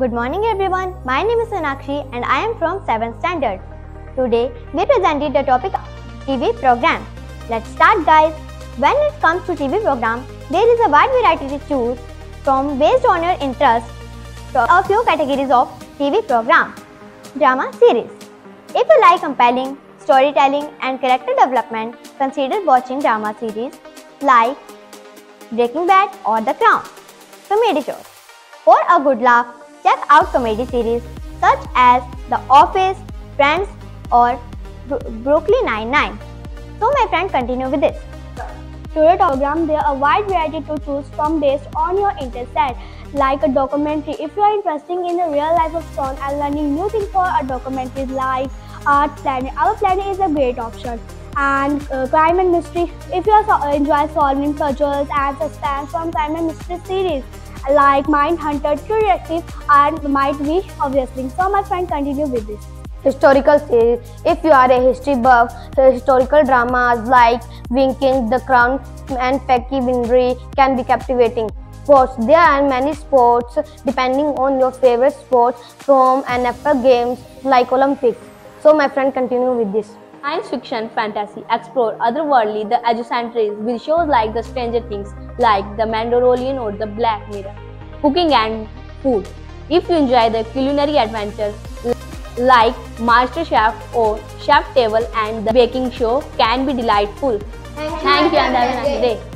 Good morning everyone. My name is Sonakshi and I am from 7th standard. Today we presented the topic TV program. Let's start guys. When it comes to TV program, there is a wide variety to choose from based on your interest. So a few categories of TV program. Drama series. If you like compelling storytelling and character development, consider watching drama series like Breaking Bad or The Crown. Comedy shows. For a good laugh, check out comedy series such as The Office, Friends or Bro- Brooklyn Nine-Nine. So my friend continue with this. Today program there are a wide variety to choose from based on your interest. Like a documentary, if you are interested in the real life of stone and learning new things for a documentary like Art Planet, Our Planet is a great option. And uh, crime and mystery, if you also enjoy solving puzzles and suspense from crime and mystery series like Mindhunter, True Detective, and might Wish of obviously. So my friend continue with this. Historical series. If you are a history buff, the historical dramas like Winking, The Crown, and Peaky Blinders can be captivating. Sports. There are many sports depending on your favorite sports from NFL games like Olympics. So my friend continue with this. Science fiction, fantasy, explore otherworldly, the adjacencies with shows like The Stranger Things, like The Mandalorian or The Black Mirror. Cooking and food. If you enjoy the culinary adventures like MasterChef or Chef Table and the baking show can be delightful. Thank you and have a nice day.